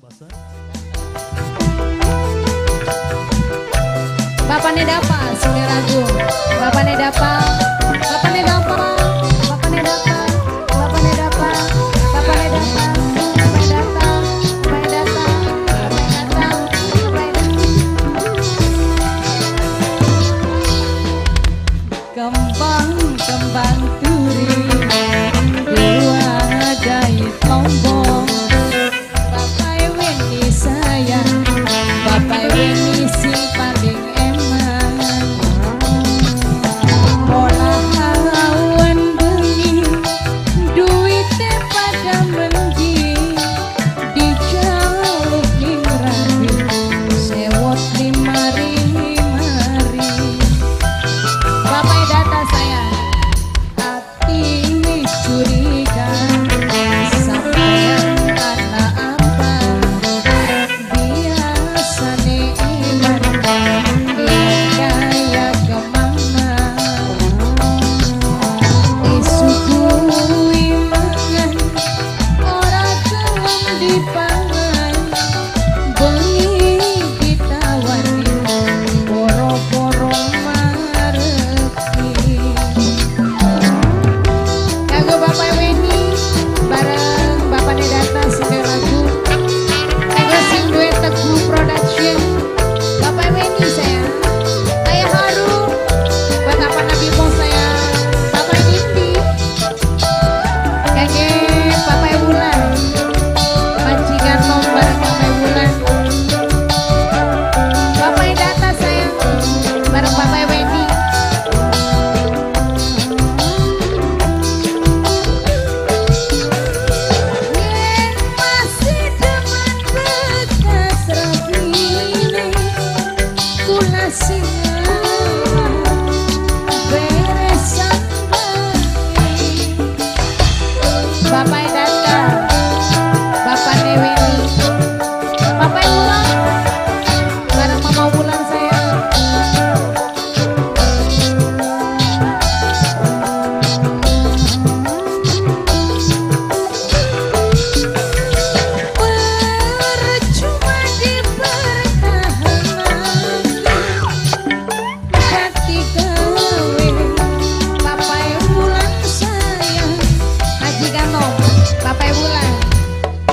basah. Bapaknya dapat, saudaraku. Bapaknya dapat.